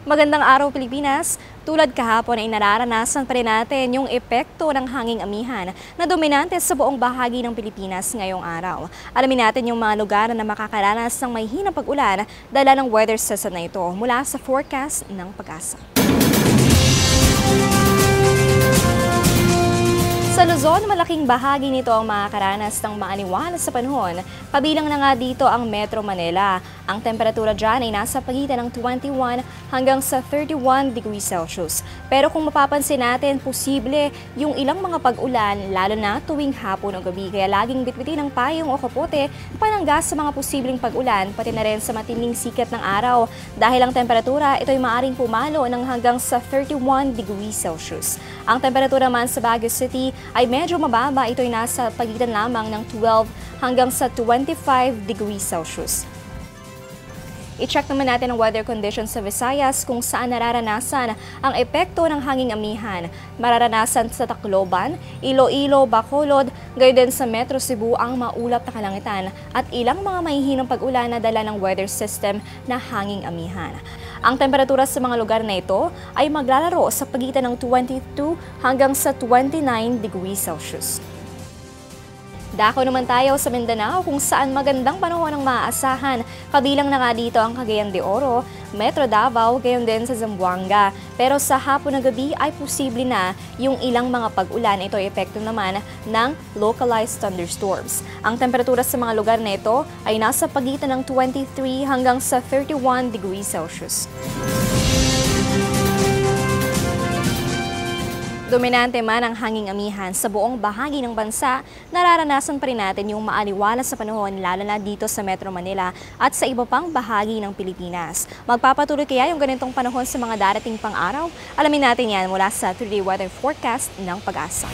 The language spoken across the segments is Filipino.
Magandang araw Pilipinas! Tulad kahapon ay nararanasan pa rin natin yung epekto ng hanging amihan na dominante sa buong bahagi ng Pilipinas ngayong araw. Alamin natin yung mga lugar na makakaranas ng may pag-ulan dala ng weather system na ito mula sa forecast ng pag-asa. Sa Luzon, malaking bahagi nito ang makakaranas ng maaliwalas sa panahon. Kabilang na nga dito ang Metro Manila. Ang temperatura dyan ay nasa pagitan ng 21 hanggang sa 31 degrees Celsius. Pero kung mapapansin natin, posible yung ilang mga pag-ulan, lalo na tuwing hapon o gabi. Kaya laging bitbitin ng payong o kapote, pananggas sa mga posibleng pag-ulan, pati na rin sa matinding sikat ng araw. Dahil ang temperatura, ito ay maaring pumalo ng hanggang sa 31 degrees Celsius. Ang temperatura man sa Baguio City ay medyo mababa. Ito ay nasa pagitan lamang ng 12 hanggang sa 25 degrees Celsius. I-check naman natin ang weather conditions sa Visayas kung saan nararanasan ang epekto ng hanging amihan. Mararanasan sa Tacloban, Iloilo, Bacolod, gayon din sa Metro Cebu ang maulap na kalangitan at ilang mga mahihinang pag-ulan na dala ng weather system na hanging amihan. Ang temperatura sa mga lugar na ito ay maglalaro sa pagitan ng 22 hanggang sa 29 degrees Celsius. Dako naman tayo sa Mindanao kung saan magandang panahon ang maaasahan. Kabilang na nga dito ang Cagayan de Oro, Metro Davao, gayon din sa Zamboanga. Pero sa hapon na gabi ay posible na yung ilang mga pag-ulan. Ito ay epekto naman ng localized thunderstorms. Ang temperatura sa mga lugar na ito ay nasa pagitan ng 23 hanggang sa 31 degrees Celsius. Dominante man ang hanging amihan sa buong bahagi ng bansa, nararanasan pa rin natin yung maaliwalas sa panahon lalo na dito sa Metro Manila at sa iba pang bahagi ng Pilipinas. Magpapatuloy kaya yung ganitong panahon sa mga darating pang araw? Alamin natin yan mula sa 3-day weather forecast ng pag-asa.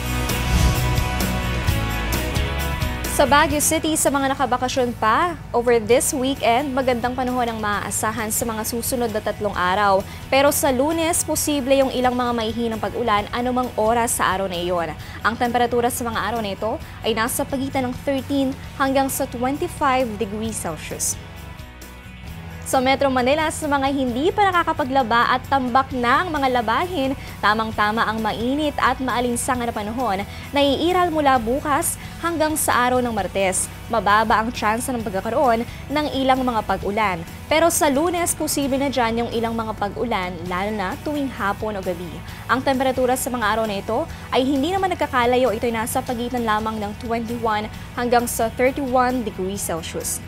Sa Baguio City, sa mga nakabakasyon pa, over this weekend, magandang panahon ang maaasahan sa mga susunod na tatlong araw. Pero sa lunes, posible yung ilang mga maihinang pag-ulan anumang oras sa araw na iyon. Ang temperatura sa mga araw na ito ay nasa pagitan ng 13 hanggang sa 25 degrees Celsius. Sa Metro Manila, sa mga hindi pa nakakapaglaba at tambak na ang mga labahin, tamang-tama ang mainit at maalinsang na panahon na iiral mula bukas hanggang sa araw ng Martes. Mababa ang tsansa ng pagkakaroon ng ilang mga pag-ulan. Pero sa lunes, posible na dyan yung ilang mga pag-ulan, lalo na tuwing hapon o gabi. Ang temperatura sa mga araw na ito ay hindi naman nagkakalayo. Ito ay nasa pagitan lamang ng 21 hanggang sa 31 degrees Celsius.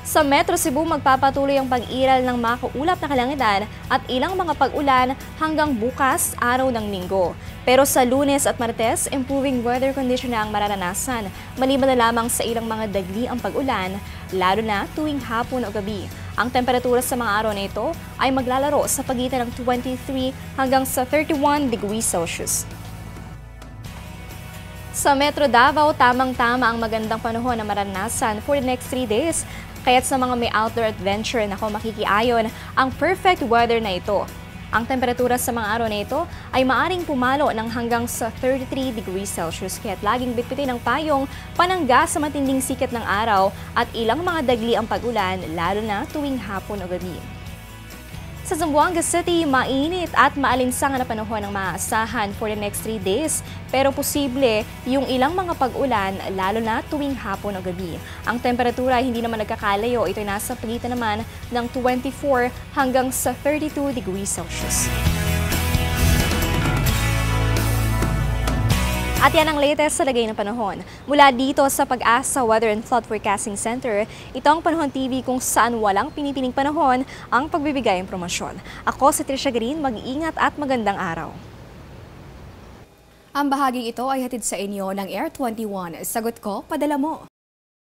Sa Metro Cebu, magpapatuloy ang pag-iral ng makuulap na kalangitan at ilang mga pag-ulan hanggang bukas, araw ng linggo. Pero sa lunes at martes, improving weather condition na ang mararanasan, maliban na lamang sa ilang mga dagli ang pag-ulan, lalo na tuwing hapon o gabi. Ang temperatura sa mga araw na ito ay maglalaro sa pagitan ng 23 hanggang sa 31 degrees Celsius. Sa Metro Davao, tamang-tama ang magandang panahon na maranasan for the next 3 days Kaya't sa mga may outdoor adventure na ako makikiayon, ang perfect weather na ito. Ang temperatura sa mga araw na ito ay maaring pumalo ng hanggang sa 33 degrees Celsius kaya't laging bitbitin ng payong panangga sa matinding sikat ng araw at ilang mga dagli ang pag-ulan lalo na tuwing hapon o gabi. Sa Zamboanga City, mainit at maalinsangan na panahon ang maaasahan for the next 3 days. Pero posible yung ilang mga pag-ulan, lalo na tuwing hapon o gabi. Ang temperatura hindi naman nagkakalayo. Ito ay nasa pagitan naman ng 24 hanggang sa 32 degrees Celsius. At yan ang latest sa lagay ng panahon. Mula dito sa Pag-asa Weather and Flood Forecasting Center, ito ang Panahon TV kung saan walang pinipiling panahon ang pagbibigay impormasyon. Ako si Trisha Green, mag-iingat at magandang araw. Ang bahaging ito ay hatid sa inyo ng Air 21. Sagot ko, padala mo.